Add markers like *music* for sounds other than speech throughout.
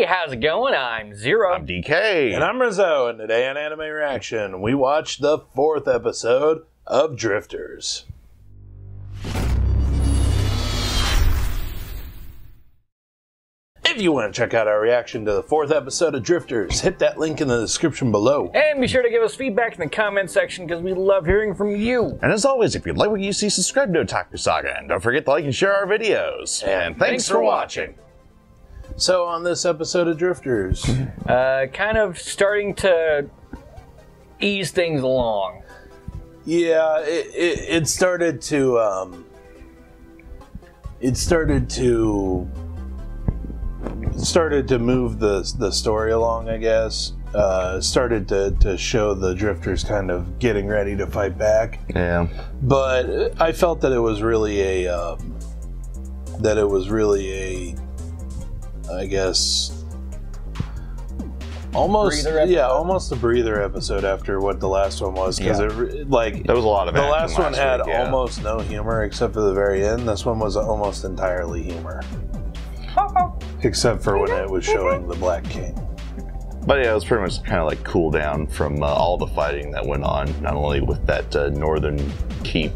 Hey, how's it going? I'm Zero. I'm DK. And I'm Rizzo, and today on Anime Reaction, we watch the fourth episode of Drifters. If you want to check out our reaction to the fourth episode of Drifters, hit that link in the description below. and be sure to give us feedback in the comment section because we love hearing from you. And as always, if you like what you see, subscribe to Otaku Saga. And don't forget to like and share our videos. And, thanks, for watching. So, on this episode of Drifters, *clears throat* Uh, kind of starting to ease things along. yeah, it, it, it started to, um, it started to, started to move the the story along. I guess uh, started to to show the Drifters kind of getting ready to fight back. Yeah. but I felt that it was really a um, that it was really a I guess almost yeah almost a breather episode after what the last one was because Yeah. it like There was a lot of the last one had week, yeah. almost no humor except for the very end. This one was almost entirely humor, *laughs* except for when it was showing the Black King. But yeah, it was pretty much kind of like cool down from uh, all the fighting that went on, not only with that uh, northern keep,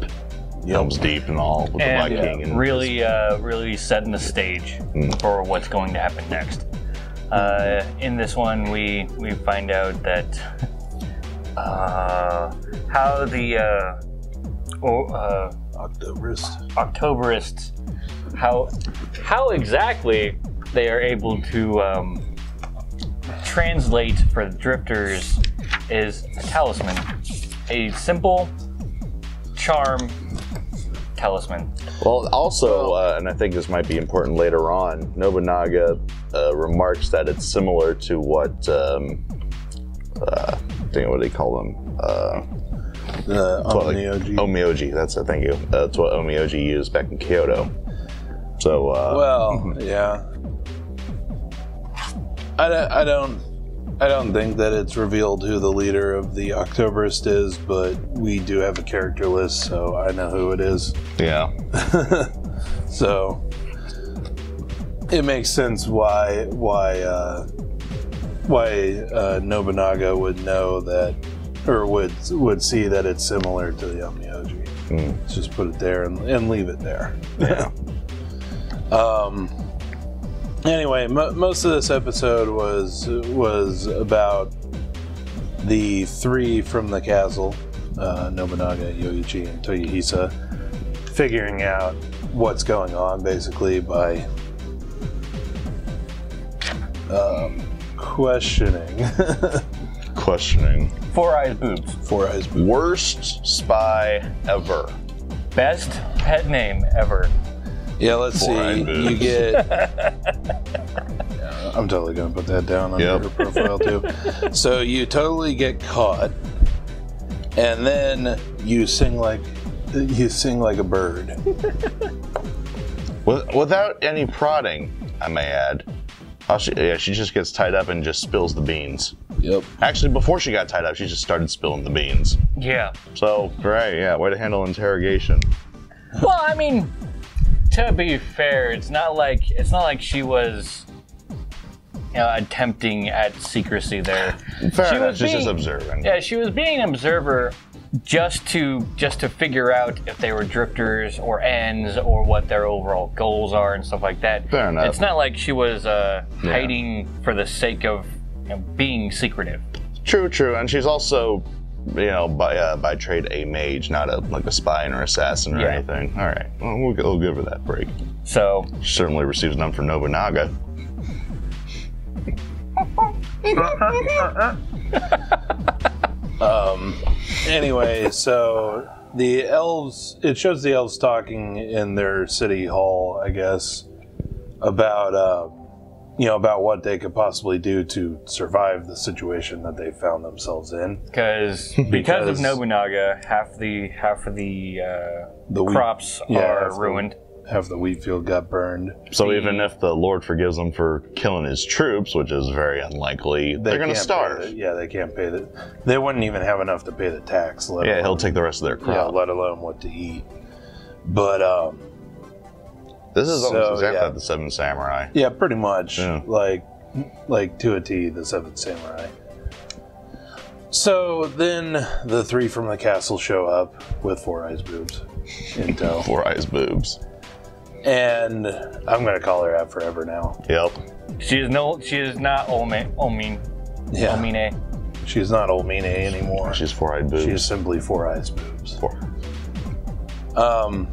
Helm's Deep, and all, with the Black And King. And really, uh, really setting the stage Mm. for what's going to happen next. Uh, in this one, we we find out that uh, how the uh, or, uh, Octobrist. Octobrists, how how exactly they are able to um, translate for the drifters is a talisman, a simple charm talisman. Well, also, uh, and I think this might be important later on, Nobunaga uh, remarks that it's similar to what, um, uh, I think what do they call them? Uh, The what, like, Onmyoji, that's it, thank you. Uh, that's what Onmyoji used back in Kyoto. So, uh, Well, *laughs* yeah. I don't, I don't, I don't think that it's revealed who the leader of the Octobrist is, but we do have a character list, so I know who it is. yeah. *laughs* So it makes sense why why uh, why uh, Nobunaga would know that, or would would see that it's similar to the Onmyoji. Mm. Let's just put it there and, and leave it there. Yeah. *laughs* Um. Anyway, mo most of this episode was was about the three from the castle, uh, Nobunaga, Yoichi, and Toyohisa, figuring out what's going on, basically by um, questioning *laughs* Questioning. Four eyes boobs. Four Eyes Boo. Worst spy ever. Best pet name ever. Yeah, let's Four see. Eyes Boobs. You get. *laughs* Yeah, I'm totally gonna put that down on Yep. your profile too. *laughs* so you totally get caught, and then you sing like you sing like a bird. With, without any prodding, I may add. How she, yeah, she just gets tied up and just spills the beans. Yep. Actually, before she got tied up, she just started spilling the beans. Yeah. So, great, yeah, way to handle interrogation. Well, I mean, to be fair, it's not like it's not like she was, you know, attempting at secrecy there. Fair She enough, was she's just observing. Yeah, she was being an observer just to just to figure out if they were drifters or ends or what their overall goals are and stuff like that. Fair enough. It's not like she was uh, Yeah. hiding for the sake of you know, being secretive. True, true, and she's also, you know, by uh, by trade a mage, not a like a spy or assassin or Yeah. anything. All right, well, we'll, we'll give her that break. So She certainly receives none from Nobunaga. *laughs* Um. Anyway, so the elves. It shows the elves talking in their city hall, I guess, about uh, you know, about what they could possibly do to survive the situation that they found themselves in. because because *laughs* Because- of Nobunaga, half the half of the uh, The wheat- crops yeah, are half the- ruined. Half the wheat field got burned. So even if the Lord forgives them for killing his troops, which is very unlikely, they are going to starve. the- yeah, they can't pay the. They wouldn't even have enough to pay the tax. Let Yeah, he'll take the rest of their crop. yeah, let alone what to eat. But um, this is almost So, exactly yeah. like the Seven Samurai. yeah, pretty much. Yeah. Like like to a T, the Seventh Samurai. So then the three from the castle show up with Four Eyes boobs in tow, *laughs* Four eyes boobs. and I'm gonna call her out forever now. Yep. She is no. She is not Ome, Omin. Yeah, Omine. she's not Olmine anymore. She's four eyed boobs. She is simply Four Eyes boobs. four. Um,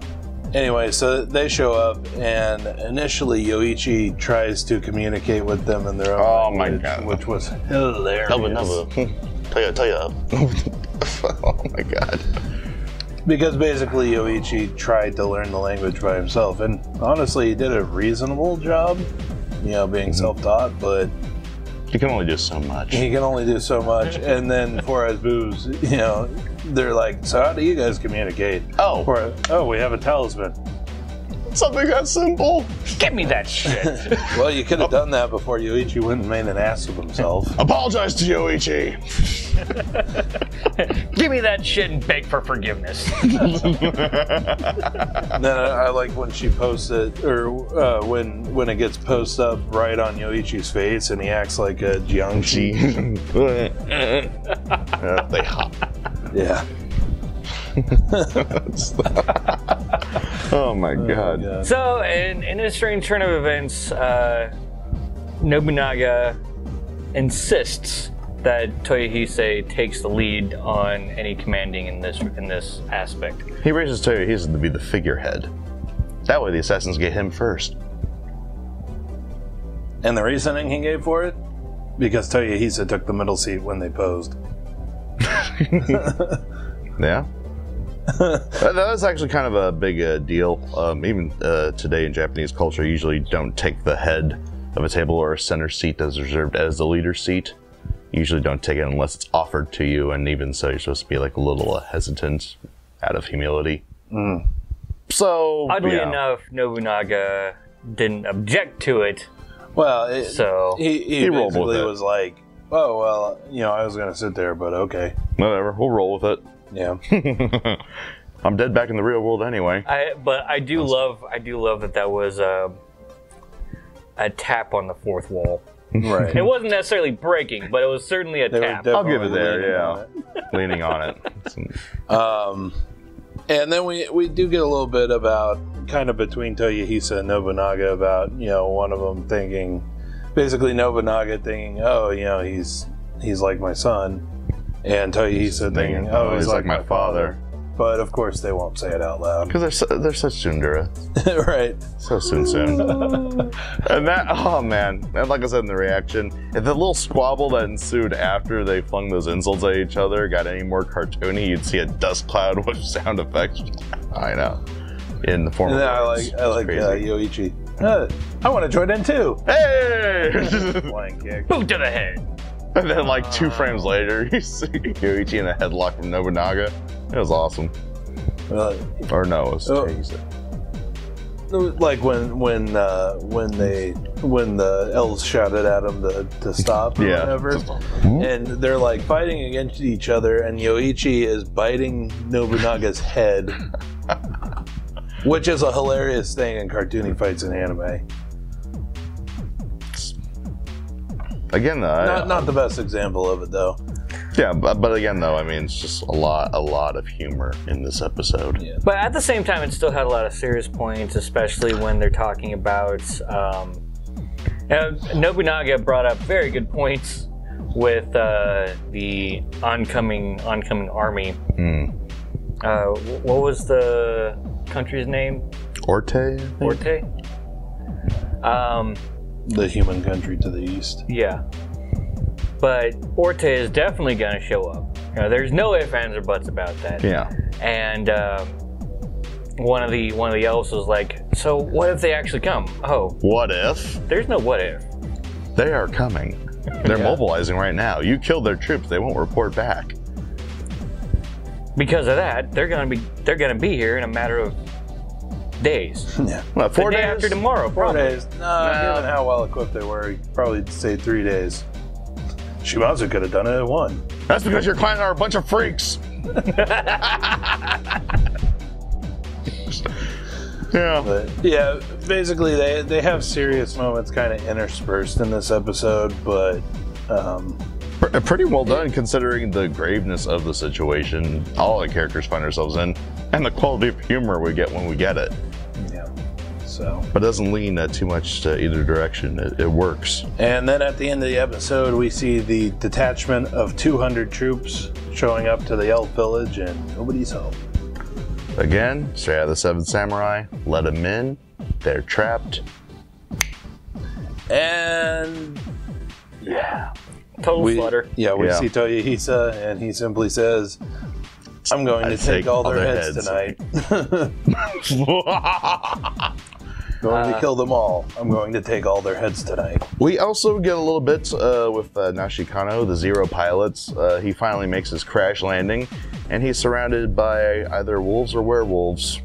anyway, so they show up, and initially Yoichi tries to communicate with them in their own Oh my language, God. which was hilarious. Never, never. Tell you, tell you. *laughs* oh my god. Because basically Yoichi tried to learn the language by himself, and honestly, he did a reasonable job, you know, being mm-hmm. self-taught. But You can only do so much. he can only do so much. And then Four Eyes Booze, you know, they're like, "So how do you guys communicate?" Oh. Eyes- oh, we have a talisman. Something that simple. Give me that shit. *laughs* Well, you could have done that before Yoichi went and made an ass of himself. Apologize to Yoichi. *laughs* Give me that shit and beg for forgiveness. *laughs* Then I, I like when she posts it, or uh, when when it gets posted up right on Yoichi's face, and he acts like a Jiangshi. Uh, they hop. Yeah. *laughs* oh my god. Yeah. so, in, in a strange turn of events, uh, Nobunaga insists that Toyohisa takes the lead on any commanding in this in this aspect. He raises Toyohisa to be the figurehead. That way the assassins get him first. And the reasoning he gave for it? Because Toyohisa took the middle seat when they posed. *laughs* Yeah. That, that's actually kind of a big uh, deal. Um, even uh, today in Japanese culture, you usually don't take the head of a table or a center seat that's reserved as the leader's seat. You usually don't take it unless it's offered to you, and even so, you're supposed to be like a little uh, hesitant out of humility. So, Oddly yeah. enough, Nobunaga didn't object to it, Well, it, so he, he, He rolled with basically it. was like, oh, well, you know, I was going to sit there, but okay. whatever, we'll roll with it. Yeah. *laughs* I'm dead back in the real world anyway. I but I do love I do love that that was uh, a tap on the fourth wall. right. It wasn't necessarily breaking, but it was certainly a They tap. I'll give it there, leaning yeah. on it. Leaning on it. *laughs* Um, and then we we do get a little bit about kind of between Toyohisa and Nobunaga about you know one of them thinking, basically Nobunaga thinking, oh you know he's he's like my son, and Toyohisa thinking, oh he's, like, my father. But of course they won't say it out loud, Because they're, su- they're such tsundere. *laughs* right? So soon, soon. *laughs* and that, oh man. And like I said in the reaction, if the little squabble that ensued after they flung those insults at each other got any more cartoony, you'd see a dust cloud *laughs* with sound effects. I know. In the form And of I like I like uh, Yoichi. Uh, I want to join in too. Hey! Flying kick. Boot to the head. And then like two frames later, *laughs* you see Yoichi in a headlock from Nobunaga. It was awesome. Uh, Or no, it was Oh. Taisa. like when when uh, when they when the elves shouted at him to, to stop or Yeah. whatever, and they're like fighting against each other, and Yoichi is biting Nobunaga's head, *laughs* which is a hilarious thing in cartoony fights in anime. Again, though, I- Not not the best example of it though. yeah, but, but again, though, I mean, it's just a lot, a lot of humor in this episode. Yeah. But at the same time, it still had a lot of serious points, especially when they're talking about. Um, you Nobunaga brought up very good points with uh, the oncoming oncoming army. Hmm. Uh, wh- what was the country's name? Orte, I think? Orte. Um, The human country to the east. yeah, but Orte is definitely going to show up. You know, there's no ifs, ands, or buts about that. Yeah. and um, one of the one of the elves was like, "So what if they actually come? Oh, What if there's no what if. they are coming? They're Yeah. mobilizing right now. You killed their troops. They won't report back. Because of that, they're gonna be they're gonna be here in a matter of days. Yeah. What, The four day days? after tomorrow, Four probably. days. No, given how well equipped they were, you'd probably say three days. Shimazu could have done it in one. That's because your clan are a bunch of freaks. *laughs* Yeah. But yeah, basically they they have serious moments kind of interspersed in this episode, but um, Pr- Pretty well done considering the graveness of the situation all the characters find ourselves in and the quality of humor we get when we get it. Yeah. So But it doesn't lean uh, too much to either direction. It, it works. and then at the end of the episode, we see the detachment of 200 troops showing up to the elf village, and nobody's home. Again, straight out of the Seven Samurai, let them in. They're trapped. And yeah, Total we slaughter. yeah we Yeah. see Toyohisa, and he simply says. I'm going to take take all their all their heads, heads." tonight. *laughs* *laughs* *laughs* going to kill them all. I'm going to take all their heads tonight. we also get a little bit uh, with uh, Naoshi Kanno, the Zero pilots. Uh, he finally makes his crash landing, and he's surrounded by either wolves or werewolves.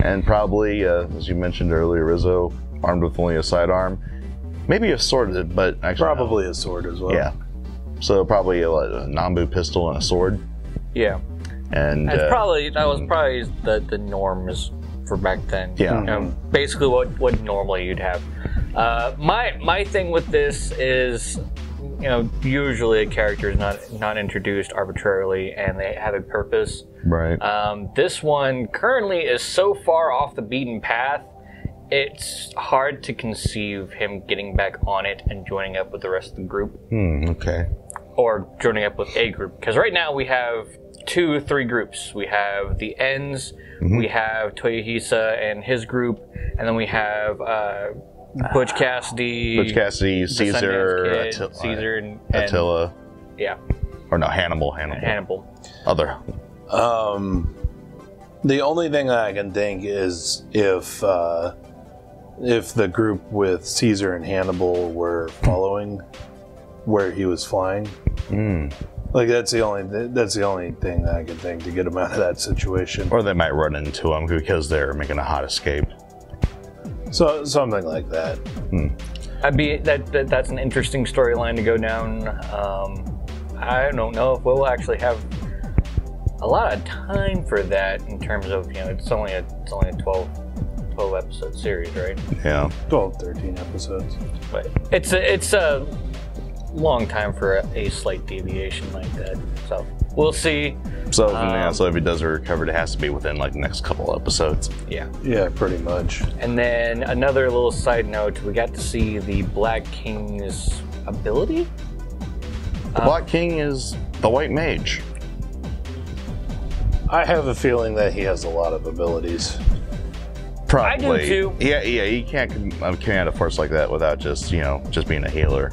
And probably, uh, as you mentioned earlier, Rizzo, armed with only a sidearm. Maybe a sword, but actually. no. Probably a sword as well. Yeah. So probably a, a Nambu pistol and a sword. Yeah. And That's uh, probably that was probably the the norms for back then. Yeah. You know, basically what what normally you'd have. Uh, my my thing with this is, you know, usually a character is not not introduced arbitrarily and they have a purpose. right. Um, this one currently is so far off the beaten path. It's hard to conceive him getting back on it and joining up with the rest of the group, Hmm, okay. or joining up with a group. Because right now we have two, three groups. We have the Ends, we have Toyohisa and his group, and then we have uh, Butch Cassidy, Butch Cassidy, Caesar, Kid, Attila, Caesar, and, and Attila, yeah, or no, Hannibal, Hannibal. Hannibal. Other. Um, the only thing I can think is if uh, if the group with Caesar and Hannibal were following where he was flying. Hmm. Like that's the only that's the only thing that I can think to get him out of that situation. Or they might run into him because they're making a hot escape. So something like that. I'd be that, that that's an interesting storyline to go down. Um, I don't know if we'll actually have a lot of time for that in terms of you know it's only a it's only a 12, 12 episode series, right? Yeah. 12, 13 episodes. But it's a it's a long time for a, a slight deviation like that. So we'll see. So, yeah, Um, so if he does recover, it has to be within like the next couple episodes. Yeah. Yeah, pretty much. And then another little side note: we got to see the Black King's ability. The Black King is the White Mage. I have a feeling that he has a lot of abilities. Probably. I do too. Yeah, yeah. He can't com- uh, command a force like that without just you know just being a healer.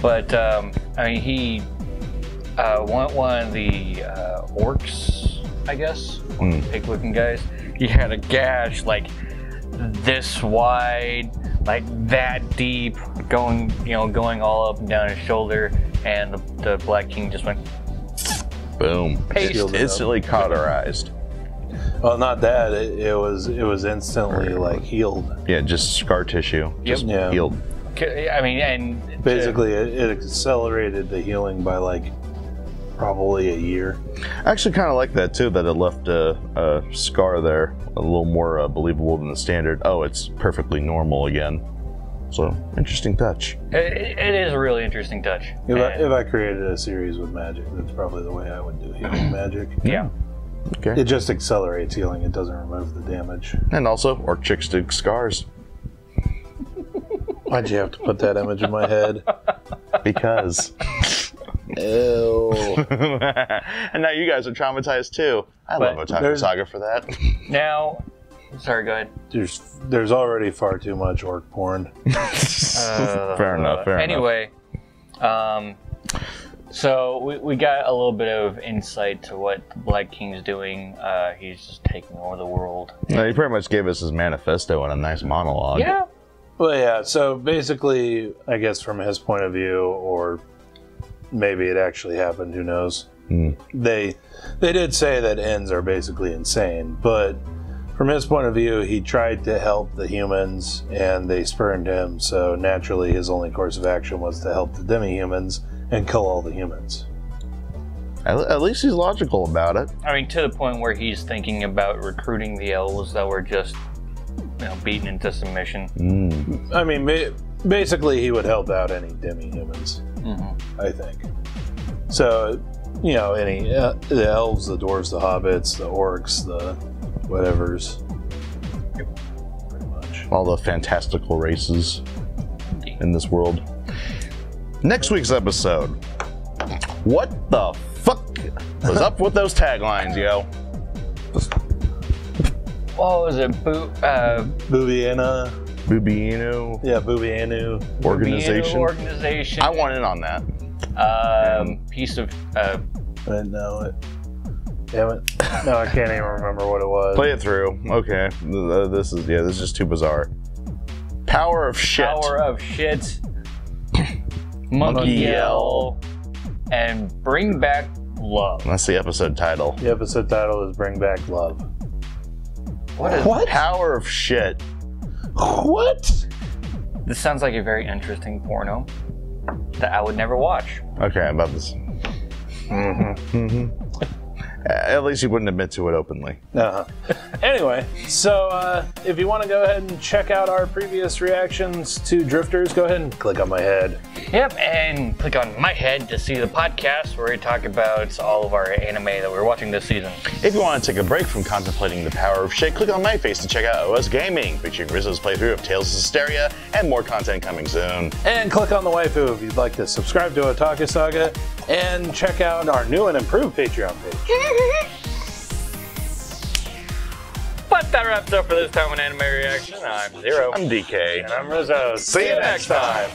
But um, I mean, he uh, one one of the uh, orcs, I guess, one of the pig-looking guys. He had a gash like this wide, like that deep, going you know going all up and down his shoulder, and the, the Black King just went. Boom. Paste. It's instantly cauterized. Well, not that. It, it was it was instantly like healed. Yeah, just scar tissue. Just Yeah. healed. I mean, and *laughs* Basically, it, it accelerated the healing by like probably a year. I actually kind of like that too. That it left a, a scar there, a little more uh, believable than the standard. Oh, it's perfectly normal again. So interesting touch. it, it is a really interesting touch. If I, if I created a series with magic, that's probably the way I would do healing *clears throat* magic. yeah. Okay. It just accelerates healing. It doesn't remove the damage. And also, orc chicks dig scars Why'd you have to put that image in my head? because. Ew. *laughs* and now you guys are traumatized too. I But love Otaku there's- Saga for that. Now, sorry, go ahead. There's there's already far too much orc porn. *laughs* Uh, Fair enough, fair enough. anyway, um, so we, we got a little bit of insight to what the Black King's doing. Uh, he's just taking over the world. no, he pretty much gave us his manifesto in a nice monologue. Yeah. Well, yeah. So basically, I guess from his point of view, or maybe it actually happened. Who knows? Hmm. They they did say that ends are basically insane, but from his point of view, he tried to help the humans, and they spurned him. So naturally, his only course of action was to help the demi-humans and kill all the humans. At, at least he's logical about it. I mean, to the point where he's thinking about recruiting the elves that were just you know, beaten into submission. Mm. I mean, ba- basically, he would help out any demi-humans. Mm-hmm. I think. So, you know, any uh, the elves, the dwarves, the hobbits, the orcs, the whatever's. Pretty much. All the fantastical races in this world. Next week's episode. What the fuck was up with those taglines, yo? What was it? Boo, uh, Boobiana. Bubiano Yeah, Boobianu. organization. organization. I want in on that. um, piece of uh, I didn't know it. Damn it. No, I can't even remember what it was. Play it through. Okay. Th- th- This is yeah, this is just too bizarre. Power of shit. power of shit, *laughs* Monkey monkey yell. yell, and bring back love. That's the episode title. The episode title is Bring Back Love. What is What? Power of shit. What? this? Sounds like a very interesting porno that I would never watch. Okay, about this. Mm-hmm. At least you wouldn't admit to it openly. Uh-huh. *laughs* anyway, so uh, if you want to go ahead and check out our previous reactions to Drifters, go ahead and click on my head. Yep, and click on my head to see the podcast where we talk about all of our anime that we're watching this season. If you want to take a break from contemplating the power of shit, click on my face to check out OS Gaming, featuring Rizzo's playthrough of Tales of Hysteria and more content coming soon. And click on the waifu if you'd like to subscribe to Otaku Saga and check out our new and improved Patreon page. But that wraps up for this time on Anime Reaction. I'm Zero. I'm DK. And I'm Rizzo. See you next time.